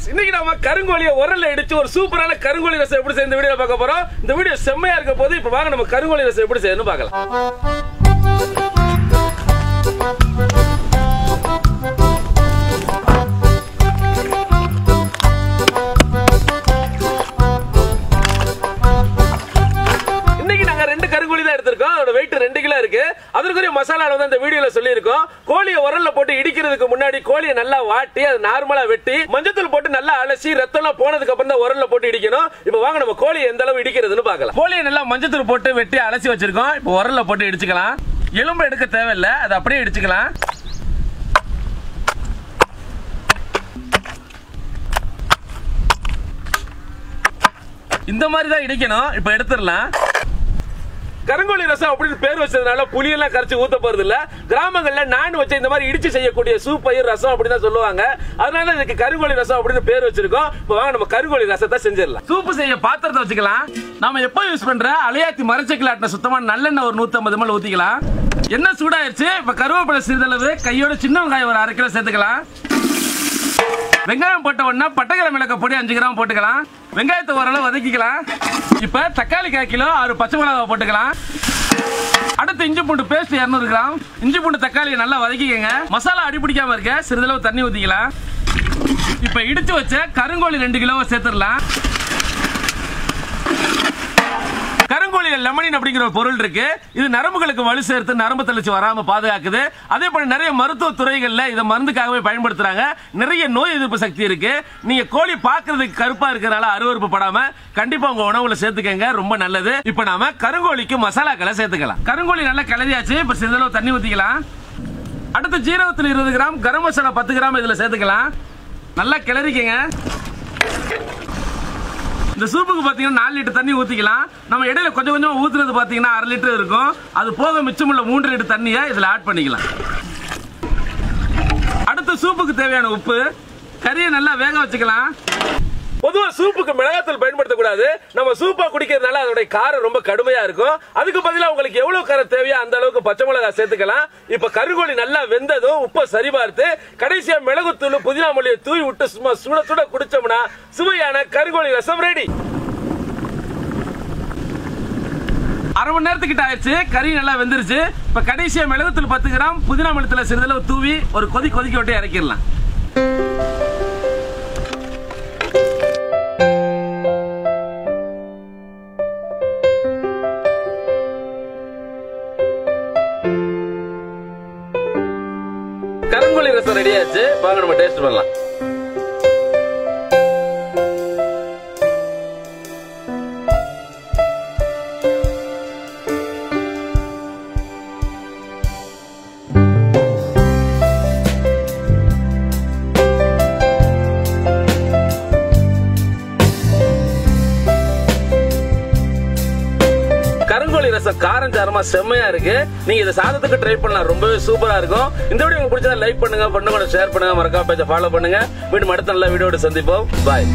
Friends இன்னைக்கு நம்ம கருங்கோழியை உரல்ல அடிச்சு ஒரு சூப்பரான கருங்கோழி ரசம் எப்படி செய்ய இந்த வீடியோ பார்க்க போறோம். இந்த வீடியோ செம்மையா இருக்க போது இப்போ வாங்க நம்ம கருங்கோழி ரசம் எப்படி செய்யணும்னு பார்க்கலாம். மசாலாவில் மசாலா அந்த தான் வீடியோல சொல்லியிருக்கோம். கோழியை உரல்ல போட்டு இடிக்கிறதுக்கு முன்னாடி கோழியை நல்லா வாட்டி அது நார்மலா வெட்டி மஞ்சத்தூள் போட்டு நல்லா அலசி ரத்தம்லாம் போனதுக்கு அப்புறம் தான் உரல்ல போட்டு இடிக்கணும். இப்போ வாங்க நம்ம கோழியை எந்த அளவு இடிக்கிறதுன்னு பார்க்கலாம். கோழியை நல்லா மஞ்சத்தூள் போட்டு வெட்டி அலசி வச்சிருக்கோம். இப்போ உரல்ல போட்டு இடிச்சுக்கலாம். எலும்பு எடுக்க தேவையில்லை அதை அப்படியே இடிச்சுக்கலாம். இந்த மாதிரி தான் இடிக்கணும். இப்போ எடுத்துடலாம். கருங்கோழி ரசம் அப்படின்னு பேர் வச்சதுனால புளியெல்லாம் கரைச்சு ஊத்த போறது இல்ல கிராமங்கள்ல நான் வச்ச இந்த மாதிரி இடிச்சு செய்யக்கூடிய சூப்பயிர் ரசம் அப்படின்னு தான் சொல்லுவாங்க. அதனால இதுக்கு கருங்கோழி ரசம் அப்படின்னு பேர் வச்சிருக்கோம். இப்போ வாங்க நம்ம கருங்கோழி ரசத்தை செஞ்சிடலாம். சூப்பு செய்ய பாத்திரத்தை வச்சுக்கலாம். நாம எப்போ யூஸ் பண்ற? அலையாத்தி மரச்சக்கிலாட்டின சுத்தமான நல்லெண்ணெய் ஒரு 150 ml ஊத்திக்கலாம். என்ன சூடாயிருச்சு. இப்ப கருவேப்பிலை சிறிதளவு கையோட சின்ன வெங்காயம் ஒரு அரை கிலோ சேர்த்துக்கலாம். வெங்காயம் போட்ட உடனே பட்டைக்கிழமை மிளக பொடி அஞ்சு கிராம் போட்டுக்கலாம். வெங்காயத்தை ஓரளவு வதக்கிக்கலாம். இப்ப தக்காளி கால் கிலோ ஆறு பச்சை மிளகா போட்டுக்கலாம். அடுத்து இஞ்சி பூண்டு பேஸ்ட் 200 கிராம். இஞ்சி பூண்டு தக்காளியை நல்லா வதக்கிக்கங்க. மசாலா அடி பிடிக்காம இருக்க சிறிதளவு தண்ணி ஊத்திக்கலாம். இப்ப இடிச்சு வச்ச கருங்கோழி ரெண்டு கிலோவை சேர்த்துடலாம். கருங்கோழியில லெமனின் அப்படிங்கிற பொருள் இருக்கு. இது நரம்புகளுக்கு வலு சேர்த்து நரம்பு தளர்ச்சி வராம பாதுகாக்குது. அதே போல நிறைய மருத்துவ துறைகள்ல இதை மருந்துக்காகவே பயன்படுத்துறாங்க. நிறைய நோய் எதிர்ப்பு சக்தி இருக்கு. நீங்க கோழி பாக்குறதுக்கு கருப்பா இருக்கிறனால அருவருப்பு படாம கண்டிப்பா உங்க உணவுல சேர்த்துக்கங்க. ரொம்ப நல்லது. இப்ப நாம கருங்கோழிக்கு மசாலாக்களை சேர்த்துக்கலாம். கருங்கோழி நல்லா கிளறியாச்சு. இப்ப சிறிதளவு தண்ணி ஊத்திக்கலாம். அடுத்து ஜீரகத்தில் இருபது கிராம் கரம் மசாலா பத்து கிராம் இதுல சேர்த்துக்கலாம். நல்லா கிளறிக்கங்க. இந்த சூப்புக்கு பார்த்தீங்கன்னா நாலு லிட்டர் தண்ணி ஊற்றிக்கலாம் நம்ம இடையில கொஞ்சம் கொஞ்சம் ஊற்றுறது பார்த்தீங்கன்னா அரை லிட்டர் இருக்கும். அது போக மிச்சமுள்ள மூன்று லிட்டர் தண்ணியை இதில் ஆட் பண்ணிக்கலாம். அடுத்து சூப்புக்கு தேவையான உப்பு. கறியை நல்லா வேக வச்சுக்கலாம். பொதுவா சூப்புக்கு மிளகாத்தூள் பயன்படுத்தக்கூடாது. நம்ம சூப்பா குடிக்கிறதுனால அதோட காரம் ரொம்ப கடுமையா இருக்கும். அதுக்கு பதிலாக உங்களுக்கு எவ்வளவு காரம் தேவையோ அந்த அளவுக்கு பச்சை மிளகாய் சேர்த்துக்கலாம். இப்ப கருங்கோழி நல்லா வெந்ததும் உப்பை சரி பார்த்து கடைசியா மிளகுத்தூள் புதினா மல்லியை தூவி விட்டு சும்மா சுட சுட குடிச்சோம்னா சுவையான கருங்கோழி ரசம் ரெடி அரை மணி நேரத்துக்கிட்ட ஆயிடுச்சு. கறி நல்லா வெந்துருச்சு. இப்ப கடைசியா மிளகுத்தூள் பத்து கிராம் புதினா மல்லத்துல சிறிதளவு தூவி ஒரு கொதி கொதிக்க விட்டு இறக்கிடலாம். கருங்கோழி ரசம் ரெடி ஆச்சு. வாங்க நம்ம டேஸ்ட் பண்ணலாம். ரசம் காரம் சாரமா செம்மையா இருக்கு. நீங்க இதை சாதத்துக்கு ட்ரை பண்ணலாம். ரொம்பவே சூப்பரா இருக்கும். இந்த வீடியோ உங்களுக்கு பிடிச்சா லைக் பண்ணுங்க. பண்ணுங்க ஷேர் பண்ணுங்க. மறக்காம பேஜை ஃபாலோ பண்ணுங்க. வீடு அடுத்த நல்ல வீடியோட சந்திப்போம். பாய்